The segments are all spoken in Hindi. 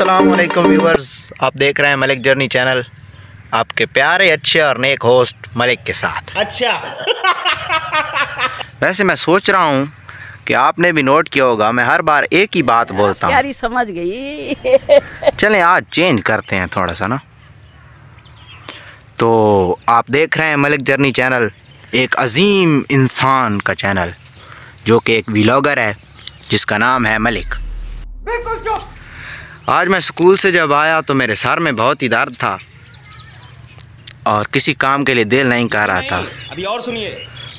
असलकम व्यूवर्स आप देख रहे हैं मलिक जर्नी चैनल। आपके प्यारे अच्छे और नेक होस्ट मलिक के साथ। अच्छा। वैसे मैं सोच रहा हूँ कि आपने भी नोट किया होगा मैं हर बार एक ही बात बोलता हूँ। प्यारी समझ गई। चलें आज चेंज करते हैं थोड़ा सा ना। तो आप देख रहे हैं मलिक जर्नी चैनल एक अजीम इंसान का चैनल जो कि एक व्लॉगर है जिसका नाम है मलिक। आज मैं स्कूल से जब आया तो मेरे सर में बहुत ही दर्द था और किसी काम के लिए दिल नहीं कर रहा था। अभी और सुनिए।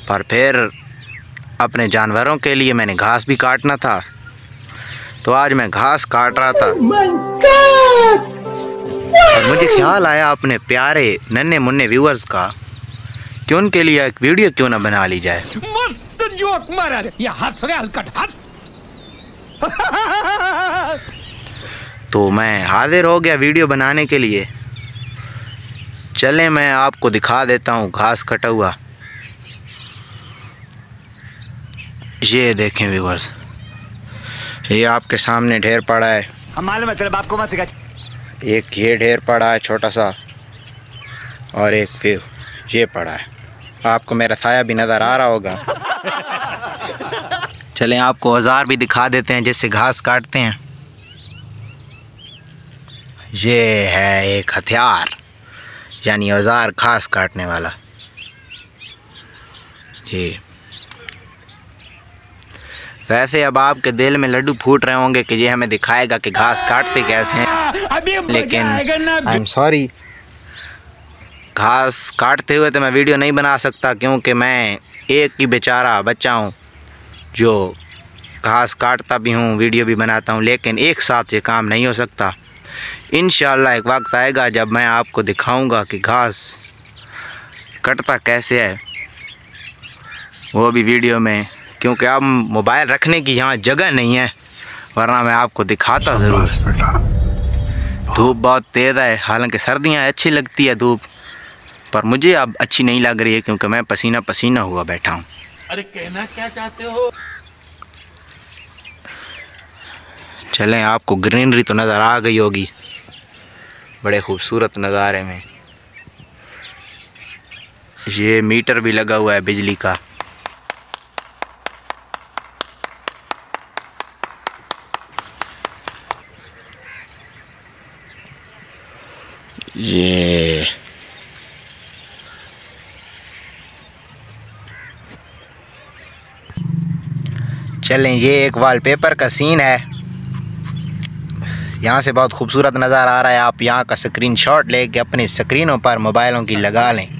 पर फिर अपने जानवरों के लिए मैंने घास भी काटना था। तो आज मैं घास काट रहा था। और मुझे ख्याल आया अपने प्यारे नन्हे मुन्ने व्यूअर्स का कि उनके लिए एक वीडियो क्यों ना बना ली जाए। मस्त जोक मारा ये हंस रे हलकट हंस। तो मैं हाजिर हो गया वीडियो बनाने के लिए। चलें मैं आपको दिखा देता हूँ घास कटा हुआ। ये देखें व्यूवर्स ये आपके सामने ढेर पड़ा है। हम मालूम है तेरे बाप को मत सिखा। एक ये ढेर पड़ा है छोटा सा और एक फिर ये पड़ा है। आपको मेरा साया भी नज़र आ रहा होगा। चलें आपको औज़ार भी दिखा देते हैं जिससे घास काटते हैं। ये है एक हथियार यानी औज़ार घास काटने वाला। ये वैसे अब आपके दिल में लड्डू फूट रहे होंगे कि ये हमें दिखाएगा कि घास काटते कैसे हैं। लेकिन आई एम सॉरी घास काटते हुए तो मैं वीडियो नहीं बना सकता क्योंकि मैं एक ही बेचारा बच्चा हूँ जो घास काटता भी हूँ वीडियो भी बनाता हूँ लेकिन एक साथ ये काम नहीं हो सकता। इन एक वक्त आएगा जब मैं आपको दिखाऊँगा कि घास कटता कैसे है। वो भी वीडियो में क्योंकि अब मोबाइल रखने की यहाँ जगह नहीं है वरना मैं आपको दिखाता ज़रूर। धूप बहुत तेज़ है हालाँकि सर्दियाँ अच्छी लगती है धूप पर मुझे अब अच्छी नहीं लग रही है क्योंकि मैं पसीना पसीना हुआ बैठा हूँ। अरे कहना क्या चाहते हो? चलें, आपको ग्रीनरी तो नज़र आ गई होगी। बड़े खूबसूरत नज़ारे में। ये मीटर भी लगा हुआ है बिजली का। ये चलें, ये एक वॉलपेपर का सीन है। यहाँ से बहुत खूबसूरत नज़र आ रहा है। आप यहाँ का स्क्रीन शॉट लेके अपनी स्क्रीनों पर मोबाइलों की लगा लें।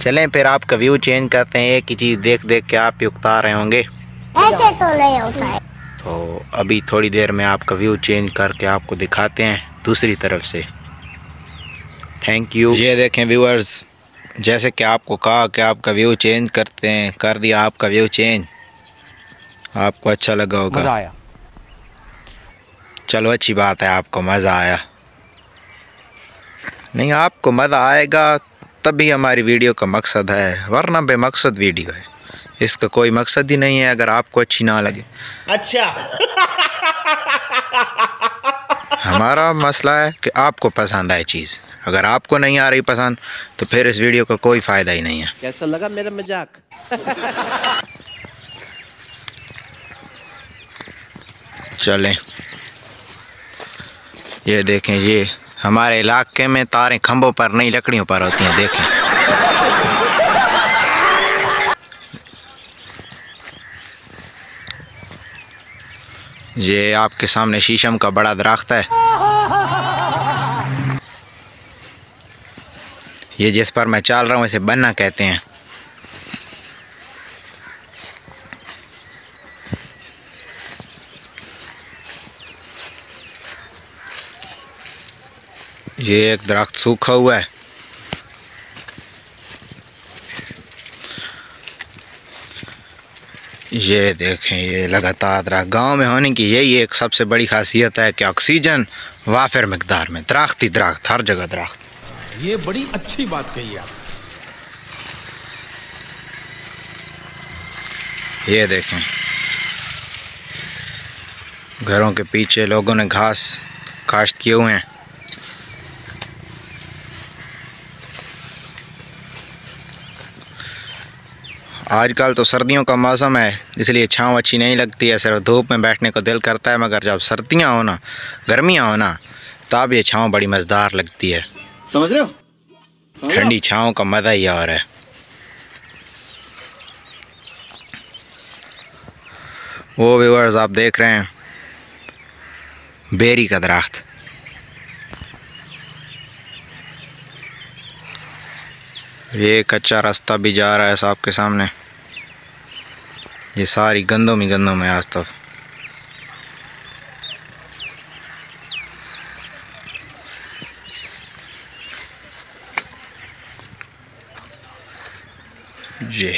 चलें फिर आपका व्यू चेंज करते हैं। एक ही चीज़ देख देख के आप भी उकता रहे होंगे। ऐसे तो नहीं होता है। तो अभी थोड़ी देर में आपका व्यू चेंज करके आपको दिखाते हैं दूसरी तरफ़ से। थैंक यू ये देखें व्यूअर्स जैसे कि आपको कहा कि आपका व्यू चेंज करते हैं कर दिया आपका व्यू चेंज आपको अच्छा लगा होगा। मज़ा आया। चलो अच्छी बात है आपको मज़ा आया। नहीं आपको मज़ा आएगा तभी हमारी वीडियो का मकसद है वरना बेमकसद वीडियो है। इसका कोई मकसद ही नहीं है अगर आपको अच्छी ना लगे। अच्छा। हमारा मसला है कि आपको पसंद आए चीज़। अगर आपको नहीं आ रही पसंद तो फिर इस वीडियो का कोई फ़ायदा ही नहीं है। कैसा लगा मेरा मज़ाक? चलें। ये देखें, ये हमारे इलाके में तारें खंभों पर नहीं, लकड़ियों पर होती हैं, देखें। ये आपके सामने शीशम का बड़ा दरख्त है। ये जिस पर मैं चल रहा हूँ, इसे बन्ना कहते हैं। ये एक दरख्त सूखा हुआ है। ये देखें ये लगातार दरख्त गाँव में होने की यही एक सबसे बड़ी खासियत है कि ऑक्सीजन वाफिर मकदार में दरख्त ही दरख्त हर जगह दरख्त। ये बड़ी अच्छी बात कही आप। ये देखें घरों के पीछे लोगों ने घास काश्त किए हुए हैं। आजकल तो सर्दियों का मौसम है इसलिए छाँव अच्छी नहीं लगती है सिर्फ़ धूप में बैठने को दिल करता है मगर जब सर्दियाँ हो ना गर्मियाँ हो ना तब ये छाँव बड़ी मज़ेदार लगती है। समझ रहे हो? ठंडी छाँव का मज़ा ही और है। वो व्यूअर्स आप देख रहे हैं बेरी का दरख्त। ये कच्चा रास्ता भी जा रहा है साहब के सामने। ये सारी गंदों में गंदों में आज तक जी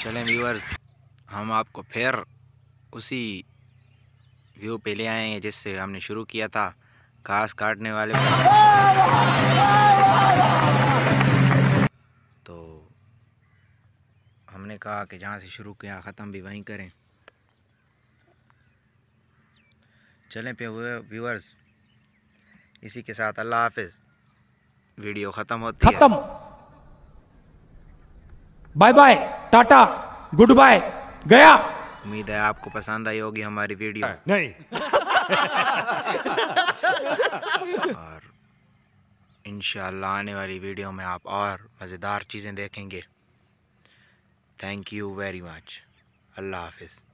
चलें व्यूअर्स हम आपको फिर उसी व्यू पे ले आए हैं, जिससे हमने शुरू किया था। घास काटने वाले तो हमने कहा कि जहाँ से शुरू किया, ख़त्म भी वहीं करें। चलें पे व्यूअर्स, इसी के साथ अल्लाह हाफिज़। वीडियो ख़त्म होती है। खत्म। Bye bye tata, goodbye, गया। उम्मीद है आपको पसंद आई होगी हमारी वीडियो। नहीं। और इन आने वाली वीडियो में आप और मज़ेदार चीज़ें देखेंगे। Thank you very much Allah हाफिज़।